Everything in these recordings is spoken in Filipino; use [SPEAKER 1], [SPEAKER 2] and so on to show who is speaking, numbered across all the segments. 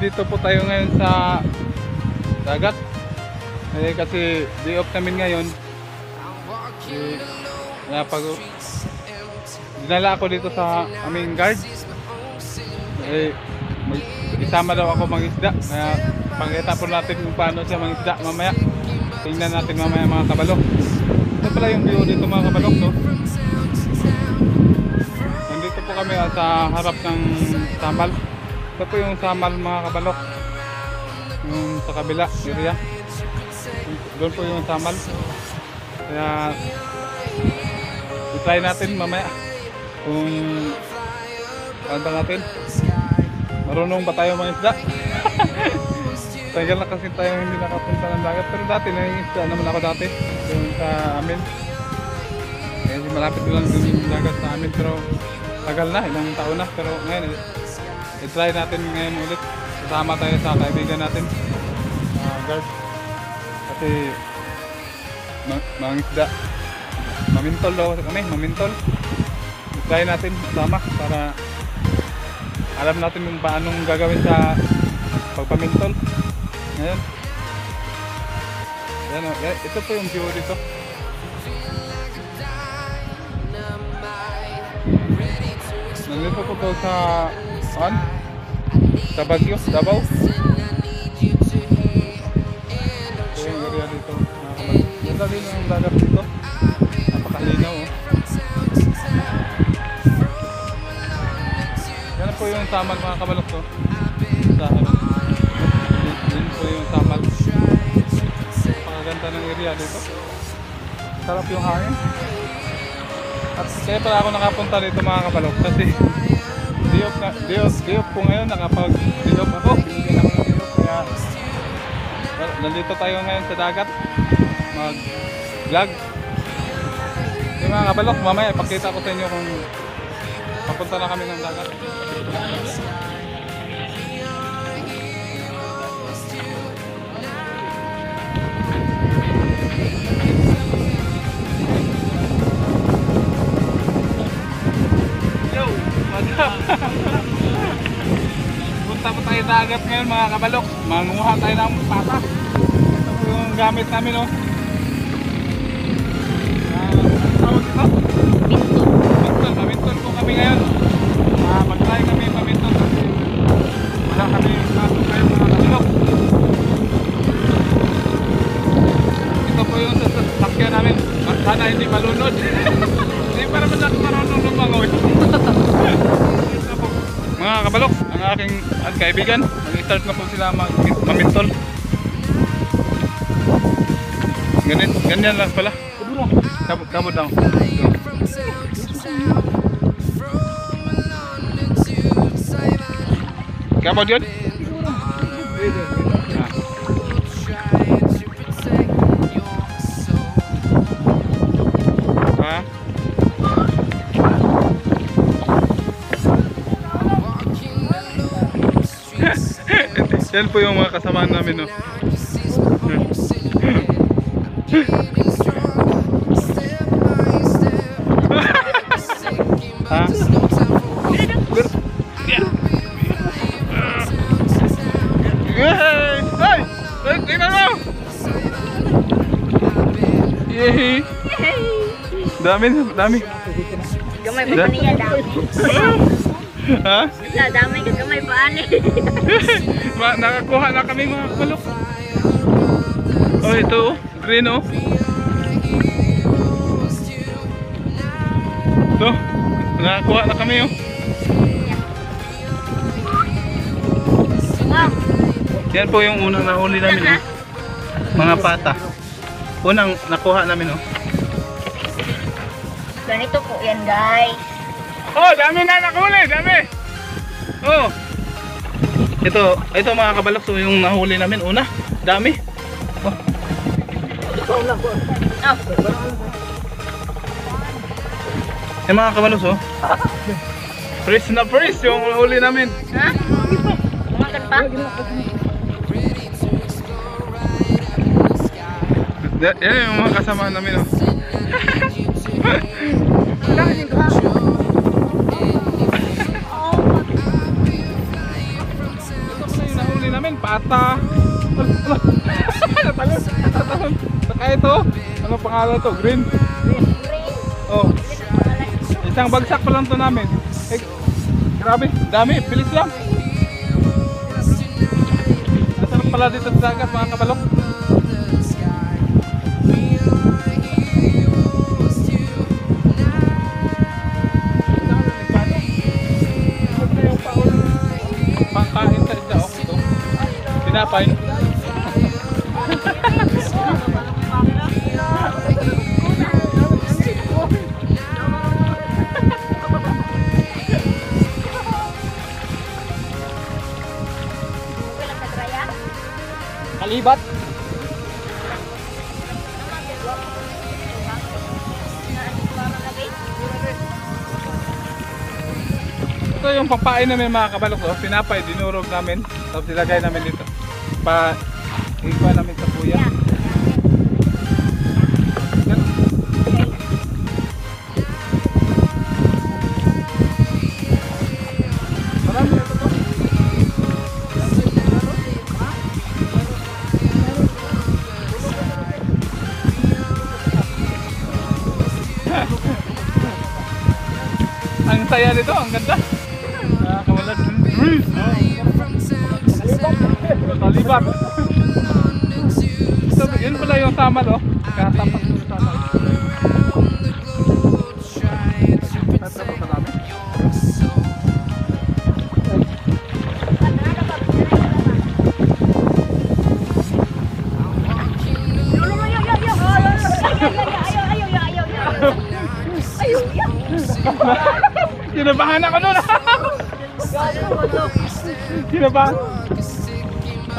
[SPEAKER 1] nandito po tayo ngayon sa dagat. Eh, kasi day off namin ngayon. Eh, kaya pag dinala ako dito sa aming guard. Eh, mag, isama daw ako mangisda. Kaya pangkita po natin kung paano siya mangisda mamaya. Tingnan natin mamaya mga kabalok. Ito pala yung view dito mga kabalok, no? Nandito po kami ah, sa harap ng samal. Ito po yung samal mga kabalok. Yung sa kabila, area. Doon po yung samal. Kaya i-try natin mamaya kung ano natin. Marunong ba tayo mga isda? Tagal na kasi tayo hindi nakapunta ng dagat. Pero dati nangingisda naman ako dati. Doon sa amin. Kasi malapit lang dun yung dagat sa amin. Pero tagal na, ilang taon na. Pero ngayon, i-try natin ngayon ulit. Kasama tayo sa kaibigan natin. Uh, guard. Kasi ma mangisda. Mamintol daw kami, mamintol. I-try natin kasama para alam natin kung paanong gagawin sa pagpamintol. Ngayon. Yan o. Yan, ito po yung view dito. Nandito po to sa saan? Sa Baguio, Davao. Ito yung area dito. Ganda din ang dagat dito. Napakalinaw oh. Yan po yung tamal mga kabalok to. Sa ano. Yun po yung tamal. Napakaganda ng area dito. Sarap yung hangin. At kaya pala ako nakapunta dito mga kabalok kasi diop na diop, diop po ngayon nakapag diop ako. Ng diop kaya nandito tayo ngayon sa dagat mag vlog. Yung mga kabalok mamaya ipakita ko sa inyo kung papunta na kami ng dagat. Dagat ngayon mga kabalok. Manguha tayo ng pata. Ito po yung gamit namin oh. Ano tawag ito? Pamintol. Pamintol po kami ngayon. Mag-try kami pamintol wala kami mga kabalok. Ito po yung sasakyan namin. Sana hindi malunod. Hindi para naman ako marunong lumangoy. Mga kabalok, aking kaibigan, nag-start na po sila mamintol. Ganyan, ganyan lang pala. Kabot, kabot lang. Kabot yun? Yan po yung mga kasamaan namin, no? Ha? Tingnan mo! Yay! Dami, dami.
[SPEAKER 2] Gamay pa niya dami.
[SPEAKER 1] ha?
[SPEAKER 2] Sa dami ka gamay pa ani.
[SPEAKER 1] Ma, nakakuha na kami mga kulok. Oh, ito oh. Green oh. Ito. Nakakuha na kami oh.
[SPEAKER 2] Wow.
[SPEAKER 1] Yan po yung unang nahuli namin oh. Mga pata. Unang nakuha namin oh.
[SPEAKER 2] Ganito po yan guys.
[SPEAKER 1] Oh, dami na nakuli, dami. Oh. Ito, ito mga kabalak, so yung nahuli namin una, dami. Oh. Eh mga kabalos oh. Fresh na fresh yung huli namin.
[SPEAKER 2] Ha? Umakan pa?
[SPEAKER 1] Yan yung mga kasama namin oh. namin, pata. Natalon. Saka ito, ano pangalan to? Green.
[SPEAKER 2] Green.
[SPEAKER 1] Oh, isang bagsak pa lang to namin. Eh, grabe, dami, bilis lang. Nasarap pala dito sa dagat mga kabalok. Tinapay. Kalibat. Ito yung papain namin mga kabalok. Oh. Pinapay, dinurog namin. Tapos ilagay namin dito. Pa, iba namin sa kuya. Kalibat. So, yun pala yung tama, no? Katapat yung tama. Kinabahan ako nun. Kinabahan.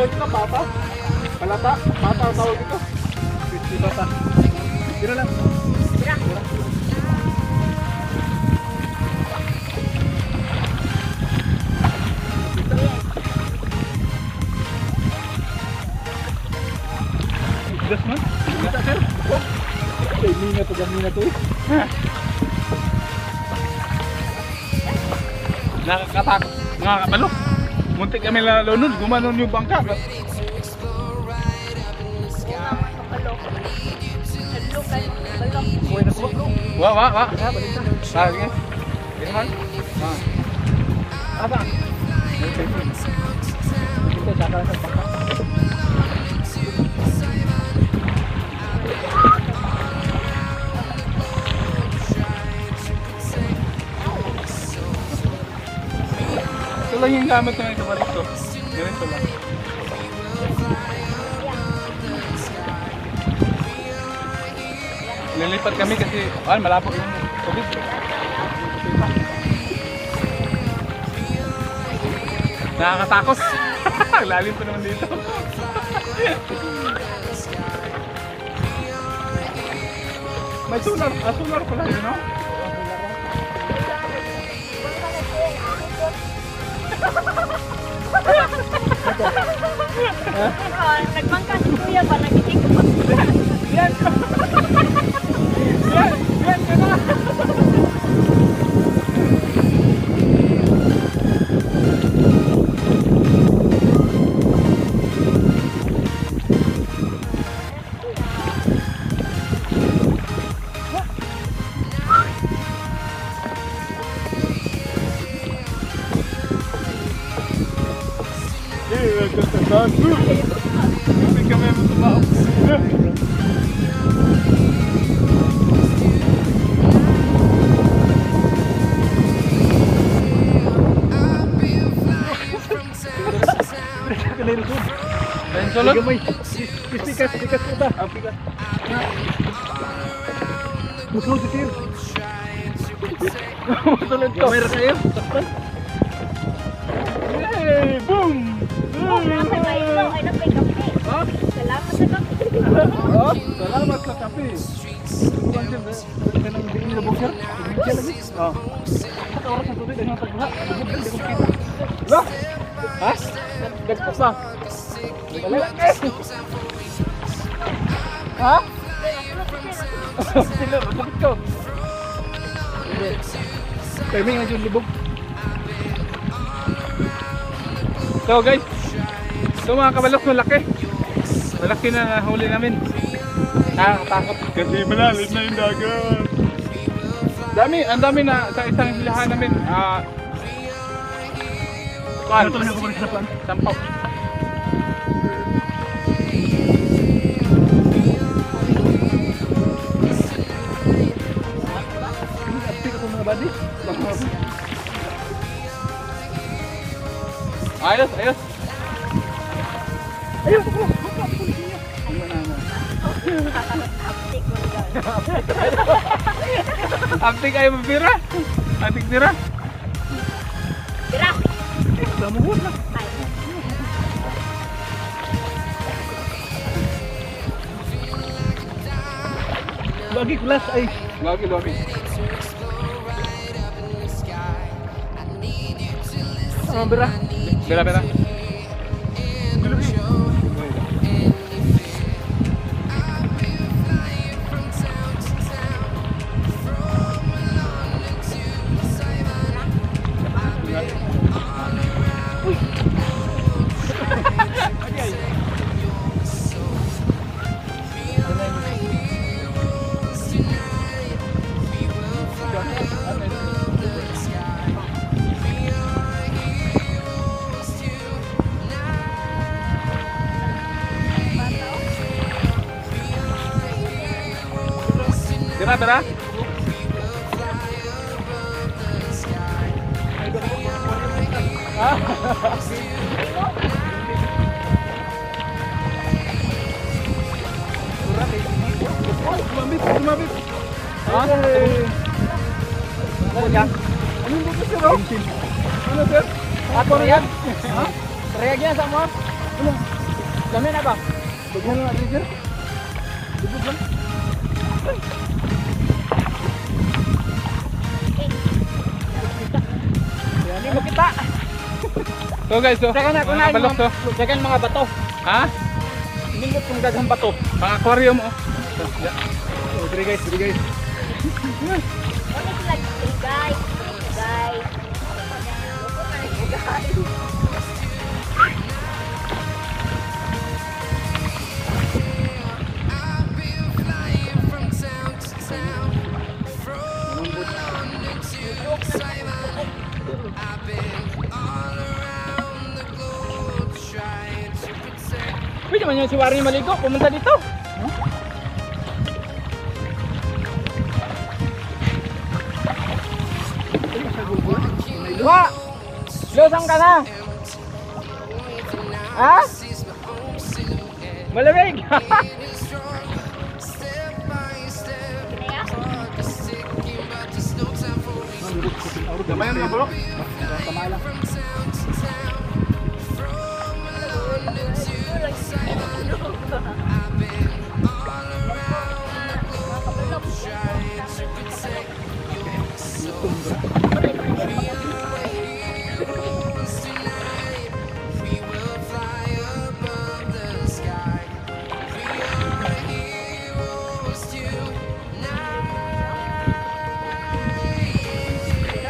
[SPEAKER 1] tawag dito, pata? Palata? Pata ang tawag dito? Crispy pata. Sino lang? Gas man? Kita sir? Eh, mina to, gamina to eh. Nakakatakot. Mga kabalo. Muntik kami lalunod. Gumanon yung bangka. Wa, wa, wa. Lagi. Ginaman? Ah. Apa? Kita cakap sa bangka. Lang yung gamit ng kabalik ko. Ganito lang. Lilipat kami kasi ah, malapot yung tubig. Nakakatakot. Ang Lalim pa naman dito. May solar. Ah, solar pala yun, no?
[SPEAKER 2] Nagmangka si Kuya pa, nagitik pa.
[SPEAKER 1] Yan! Yan! Yan ka na! Pensulot?
[SPEAKER 3] Pikas, pikas po ta. Ang pikas. Musuh sisir. Sunod ko. Camera kayo. Sakpan. Yay! Boom!
[SPEAKER 2] Oh, nasa kayo. Ay, napay kape. Salamat sa kape.
[SPEAKER 3] Oh, salamat sa kape. Kanang hindi nila bukser. Bukser lagi. Oh. Sa oras ng tubig, ang tagbuha. Bukser, hindi ko kita. Lah! Ha? Nagpasa. Ha? Sila, bakit ko? Timing na yung libog.
[SPEAKER 1] So guys, ito mga kabalos malaki. Malaki na nahuli namin. Nakakatakot kasi malalim na yung dagat. Dami, ang dami na sa isang hilahan namin. Ah, Kuan,
[SPEAKER 3] Ito na ako sa plan.
[SPEAKER 1] sampaw. Ayos, ayos.
[SPEAKER 3] Ayun, ako.
[SPEAKER 2] Uptik mo lang.
[SPEAKER 1] Aptik ay mabira. Aptik tira.
[SPEAKER 2] Tira.
[SPEAKER 3] Damuhon na.
[SPEAKER 2] Ay,
[SPEAKER 3] Lagi kelas ay.
[SPEAKER 1] Lagi, lagi.
[SPEAKER 3] Sama berah,
[SPEAKER 1] Bela Bela. Bira, bira.
[SPEAKER 3] Sumabit, sumabit.
[SPEAKER 1] Ha?
[SPEAKER 3] Ano yan? Ano yung buto sir? oh? Yan yung makita.
[SPEAKER 1] So guys, so,
[SPEAKER 3] Teka na,
[SPEAKER 1] mga
[SPEAKER 3] kunain
[SPEAKER 1] kabalos, so.
[SPEAKER 3] mga, teka mga bato.
[SPEAKER 1] Ha?
[SPEAKER 3] Nindot kung daghang bato.
[SPEAKER 1] Mga aquarium, oh. Yeah.
[SPEAKER 3] Oh, dire guys, dire guys.
[SPEAKER 2] ano sila dito, guys? Guys. Guys.
[SPEAKER 3] Pwede man yung si Warren maligo, pumunta dito. Wa! Losang ka na! Ha? Malamig!
[SPEAKER 1] Gamayan mo, bro.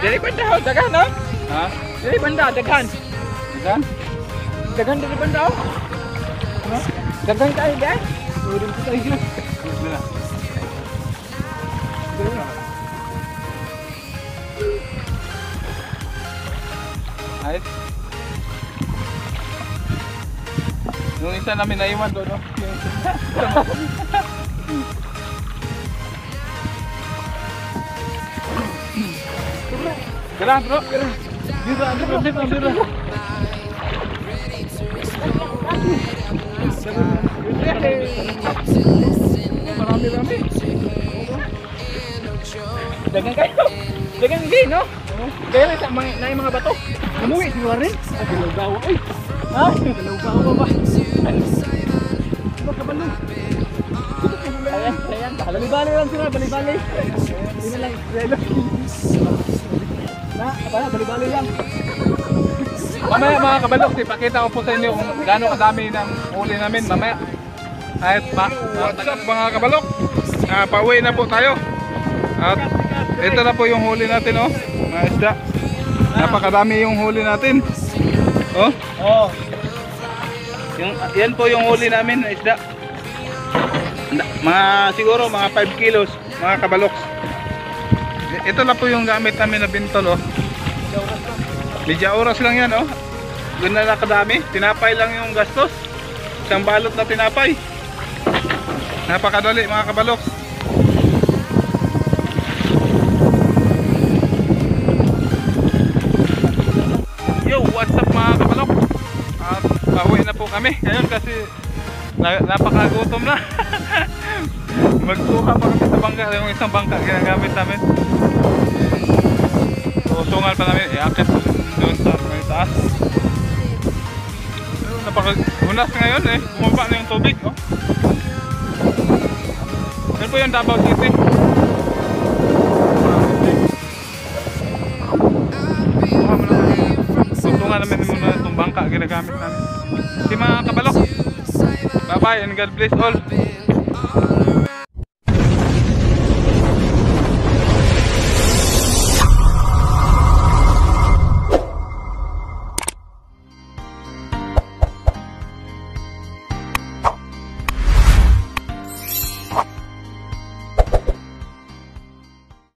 [SPEAKER 3] Dari banda ho, daghan no?
[SPEAKER 1] Ha?
[SPEAKER 3] Dari banda, daghan.
[SPEAKER 1] Ilan?
[SPEAKER 3] Daghan dari banda ho. Ha? Daghan kayo guys. Turun ko tayo.
[SPEAKER 1] Ayos. Yung isa namin naiwan doon, no? Yung... Bira, bro. Bira. Bira, bira, bira, bira.
[SPEAKER 3] Marami-rami. Dagang kayo. Dagang hindi, no? Kaya lang sa mga, na yung mga bato. Umuwi, siguro rin. Ay, galaw-gawa. Ay, ha? Galaw-gawa ba? Ano ka ba nun? Ayan, ayan. Bali-bali lang sila, bali-bali. Hindi na lang, relo. Na, pala, bali-bali lang.
[SPEAKER 1] Mamaya mga kabalok, ipakita ko po sa inyo kung gaano kadami ng huli namin mamaya. At pa, what's up mga kabalok? Ah, pauwi na po tayo. At ito na po yung huli natin oh, mga isda. Napakadami yung huli natin. Oh,
[SPEAKER 3] Oo.
[SPEAKER 1] yung, yan po yung huli namin na isda. Mga siguro mga 5 kilos, mga kabalok. Ito na po yung gamit namin na bintol oh. Medya oras lang yan oh. Doon na nakadami. Tinapay lang yung gastos. Isang balot na tinapay. Napakadali mga kabalok. Yo, what's up mga kabalok? At pauwi na po kami ngayon kasi na, napakagutom na. Magkuha pa kami sa bangka, yung isang bangka ginagamit namin. Tusungan pa namin, iakit doon sa may taas. Napakagunas ngayon eh, bumaba na yung tubig. Oh. Yan po yung Davao City. Tutungan muna itong bangka ginagamit namin. Si mga kabalok. Bye bye and God bless all.